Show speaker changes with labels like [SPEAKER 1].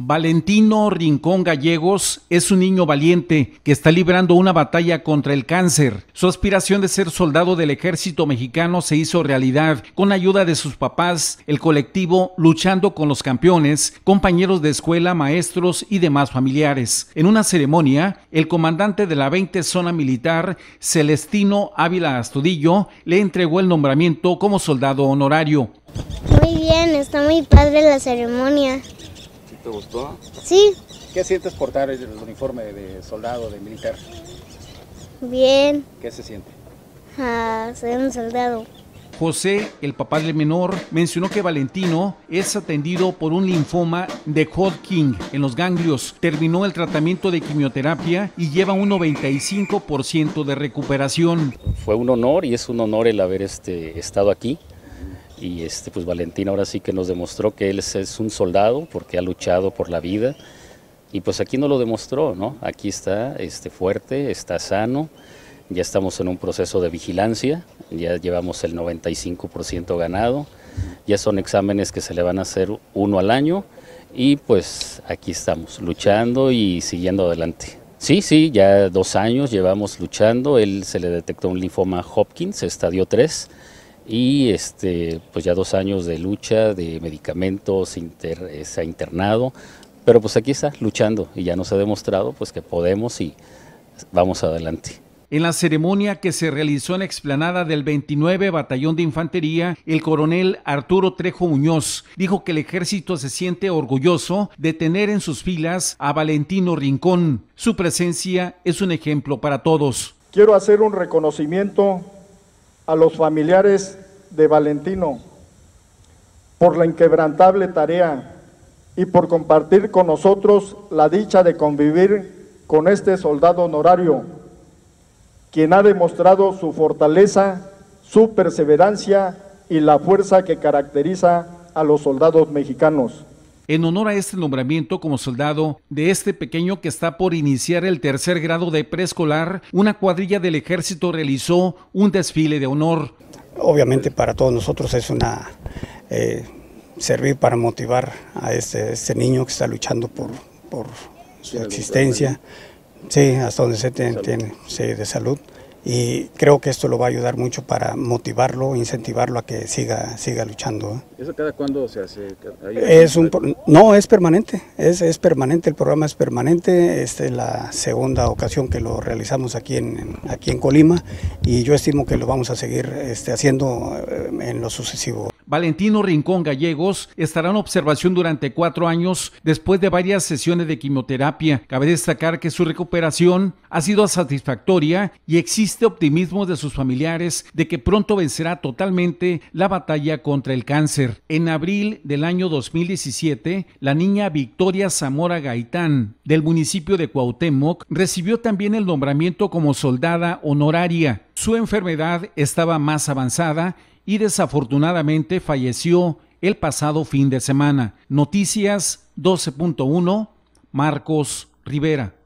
[SPEAKER 1] Valentino Rincón Gallegos es un niño valiente que está librando una batalla contra el cáncer. Su aspiración de ser soldado del ejército mexicano se hizo realidad con ayuda de sus papás, el colectivo Luchando con los Campeones, compañeros de escuela, maestros y demás familiares. En una ceremonia, el comandante de la 20 Zona Militar, Celestino Ávila Astudillo, le entregó el nombramiento como soldado honorario.
[SPEAKER 2] Muy bien, está muy padre la ceremonia.
[SPEAKER 3] ¿Te gustó?
[SPEAKER 2] Sí.
[SPEAKER 3] ¿Qué sientes portar el uniforme de soldado, de militar?
[SPEAKER 2] Bien.
[SPEAKER 3] ¿Qué se siente?
[SPEAKER 2] Ah, soy un soldado.
[SPEAKER 1] José, el papá del menor, mencionó que Valentino es atendido por un linfoma de Hodgkin en los ganglios. Terminó el tratamiento de quimioterapia y lleva un 95% de recuperación.
[SPEAKER 4] Fue un honor y es un honor el haber este, estado aquí y este, pues Valentín ahora sí que nos demostró que él es, un soldado porque ha luchado por la vida. Y pues aquí no lo demostró, ¿no? Aquí está este, fuerte, está sano, ya estamos en un proceso de vigilancia, ya llevamos el 95% ganado, ya son exámenes que se le van a hacer uno al año. Y pues aquí estamos luchando y siguiendo adelante. Sí, sí, ya dos años llevamos luchando, él se le detectó un linfoma Hopkins, estadio 3, y este, pues ya dos años de lucha, de medicamentos, se ha internado, pero pues aquí está luchando y ya nos ha demostrado pues que podemos y vamos adelante.
[SPEAKER 1] En la ceremonia que se realizó en la explanada del 29 Batallón de Infantería, el coronel Arturo Trejo Muñoz dijo que el ejército se siente orgulloso de tener en sus filas a Valentino Rincón. Su presencia es un ejemplo para todos.
[SPEAKER 5] Quiero hacer un reconocimiento a los familiares de Valentino por la inquebrantable tarea y por compartir con nosotros la dicha de convivir con este soldado honorario, quien ha demostrado su fortaleza, su perseverancia y la fuerza que caracteriza a los soldados mexicanos.
[SPEAKER 1] En honor a este nombramiento como soldado de este pequeño que está por iniciar el tercer grado de preescolar, una cuadrilla del ejército realizó un desfile de honor.
[SPEAKER 6] Obviamente para todos nosotros es una eh, servir para motivar a este, este, niño que está luchando por, por su existencia, sí, hasta donde se tiene, sí, de salud y creo que esto lo va a ayudar mucho para motivarlo, incentivarlo a que siga, siga luchando.
[SPEAKER 3] ¿eh? ¿Eso cada cuándo se hace?
[SPEAKER 6] Es un, no, es permanente, es, es permanente, el programa es permanente, esta es la segunda ocasión que lo realizamos aquí en, aquí en Colima y yo estimo que lo vamos a seguir este, haciendo eh, en lo sucesivo.
[SPEAKER 1] Valentino Rincón Gallegos estará en observación durante cuatro años después de varias sesiones de quimioterapia. Cabe destacar que su recuperación ha sido satisfactoria y existe optimismo de sus familiares de que pronto vencerá totalmente la batalla contra el cáncer. En abril del año 2017, la niña Victoria Zamora Gaitán del municipio de Cuauhtémoc recibió también el nombramiento como soldada honoraria. Su enfermedad estaba más avanzada y desafortunadamente falleció el pasado fin de semana. Noticias 12.1, Marcos Rivera.